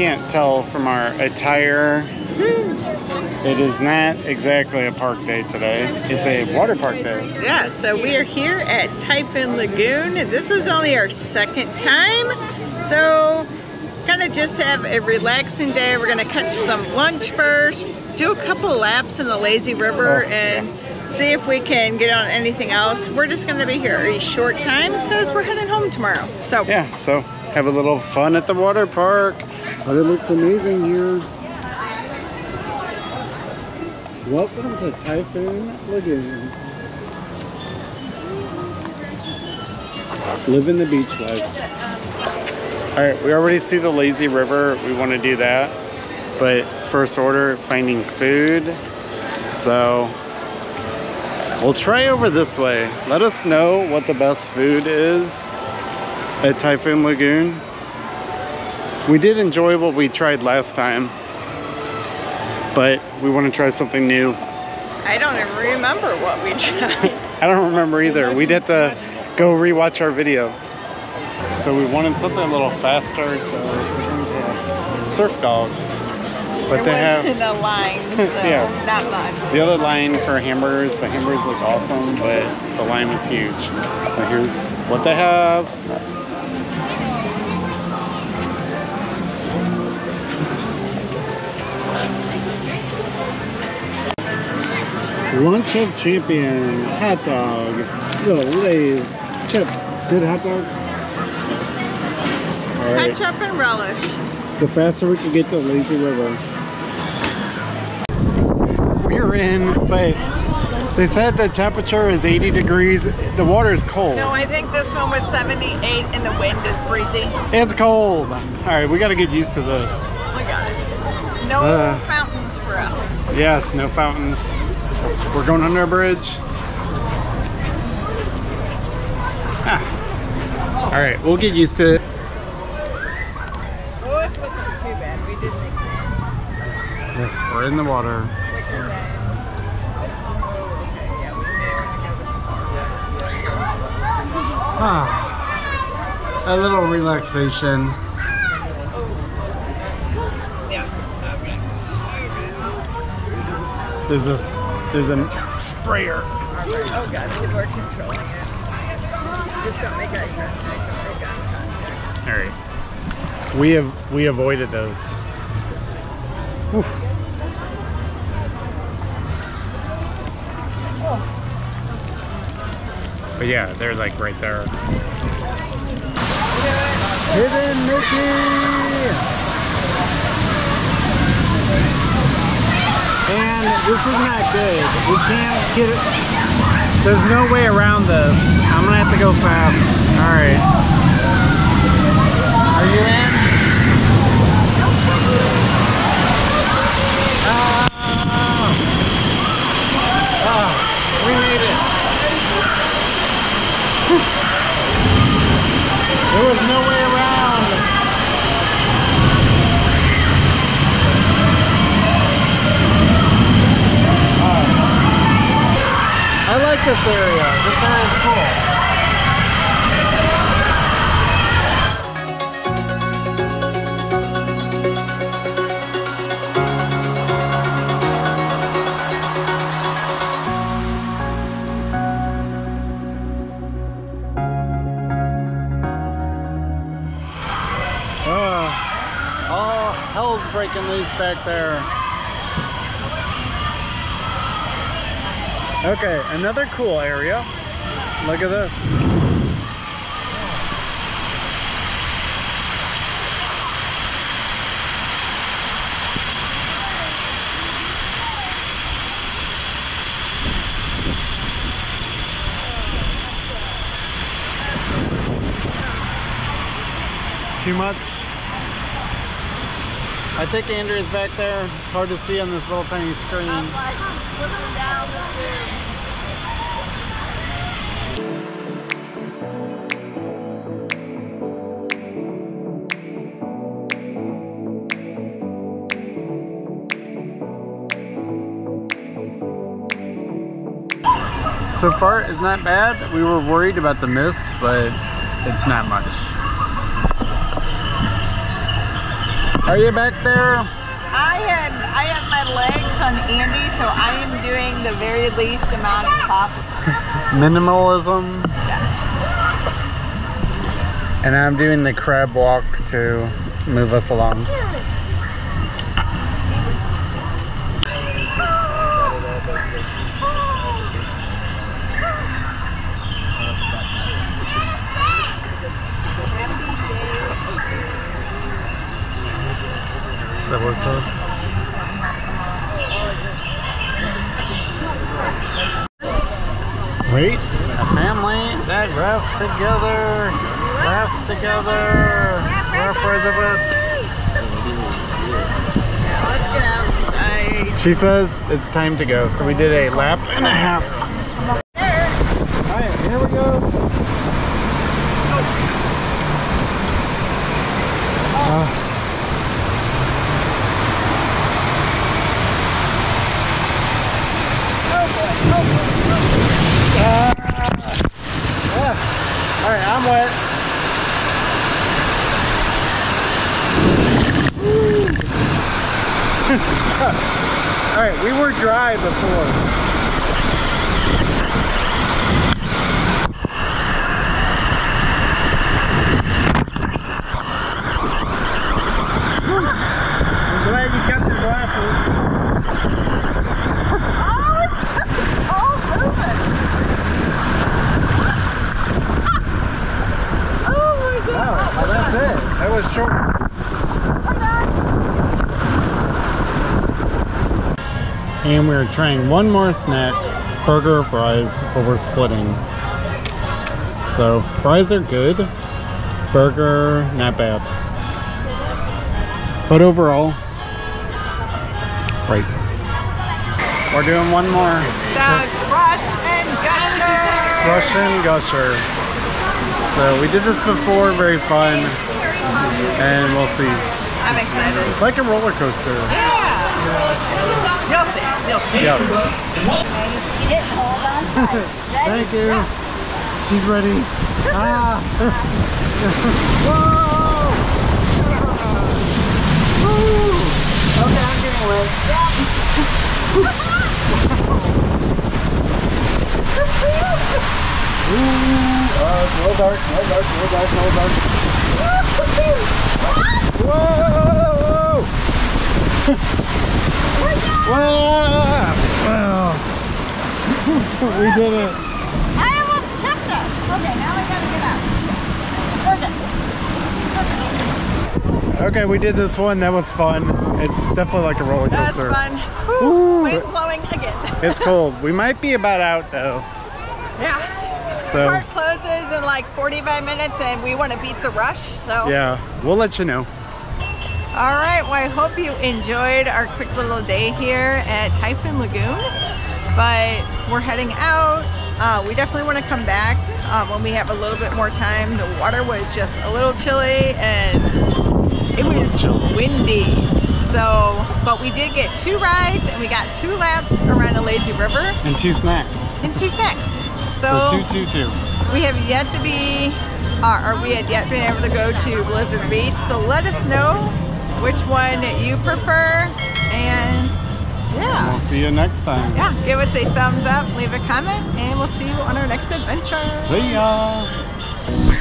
Can't tell from our attire, it is not exactly a park day today. It's a water park day. Yeah, so we are here at Typhoon Lagoon. This is only our second time. So kind of just have a relaxing day. We're gonna catch some lunch first, do a couple laps in the lazy river Oh, and see if we can get on anything else. We're just gonna be here a short time because we're heading home tomorrow. So Yeah, so have a little fun at the water park. But it looks amazing here. Welcome to Typhoon Lagoon. Living the beach life. All right, we already see the lazy river. We want to do that. But first order, finding food. So we'll try over this way. Let us know what the best food is at Typhoon Lagoon. We did enjoy what we tried last time, but we want to try something new. I don't even remember what we tried. I don't remember either. We'd have to go rewatch our video. So we wanted something a little faster, so have surf dogs. But they there have wasn't a line, so Yeah. not much. the other line for hamburgers. The hamburgers look awesome, but the line was huge. So here's what they have. Lunch of Champions, hot dog, little Lay's, chips, good hot dog. All right, Ketchup and relish. the faster we can get to Lazy River. We're in, but they said the temperature is 80 degrees. The water is cold. No, I think this one was 78 and the wind is breezy. It's cold. All right, we got to get used to this. We got it. No Uh. fountains for us. Yes, no fountains. We're going under a bridge. Ah. All right, we'll get used to it. Oh, this wasn't too bad. We did make it. Yes, we're in the water. Look at that. Okay, yeah, we may want to go to Sparks. Ah, a little relaxation. Yeah. There's there's a sprayer. Oh god, people are controlling it. Just don't make eye contact. Don't make eye contact. All right, we have we avoided those. Whew. But yeah, they're like right there. Hidden Mickey! And this is not good. We can't get it. There's no way around this. I'm gonna have to go fast. Alright. Are you in? Ah. Ah, we made it. there was no way around. I like this area. This area is cool. Uh, hell's breaking loose back there. Okay, another cool area. Look at this. Too much? I think Andrew's back there. It's hard to see on this little tiny screen. like swimming down the. So far, it's not bad. We were worried about the mist, but it's not much. Are you back there? I have I have my legs on Andy, so I am doing the very least amount as possible. Minimalism. Yes. And I'm doing the crab walk to move us along. Is that what it says? Wait, a family that rafts together, laughs together. Rides of it. Let's get out. I She says it's time to go, so we did a lap and a half. Alright, here we go. Uh, Ah. Alright, I'm wet. Alright, we were dry before. I'm glad you kept your glasses. Oh, it's all moving. Oh my god. Wow, well, that's it. That short. And we're trying one more snack, burger or fries, but we're splitting. So fries are good, burger not bad. But overall, great. We're doing one more. The Crush n' Gusher. Crushin' Gusher. So we did this before, very fun, and we'll see. I'm excited. It's like a roller coaster. Yeah. You'll see. You'll see. Yeah. Now you see it, hold on tight. Ready? Thank you. She's ready. Ah. Whoa. Woo. Okay, I'm getting wet. Ooh, uh, it's a little dark, a little dark, a little dark, a little dark. Whoa! Whoa! We did it. I almost tipped us. Okay, now I gotta get out. Perfect. Okay, we did this one. That was fun. It's definitely like a roller coaster. That's coaster. fun. Ooh. Wind blowing again. It's cold. We might be about out though. yeah. So Park closes in like 45 minutes and we want to beat the rush, so. yeah, we'll let you know. All right, well I hope you enjoyed our quick little day here at Typhoon Lagoon. But we're heading out. Uh, we definitely want to come back uh, when we have a little bit more time. The water was just a little chilly and it was windy. So, but we did get two rides and we got two laps around the lazy river And two snacks. and two snacks. So two, two, two. We have yet to be, uh, or we had yet been able to go to Blizzard Beach. So let us know which one you prefer, and yeah, We'll see you next time. yeah, give us a thumbs up, leave a comment, and we'll see you on our next adventure. See ya.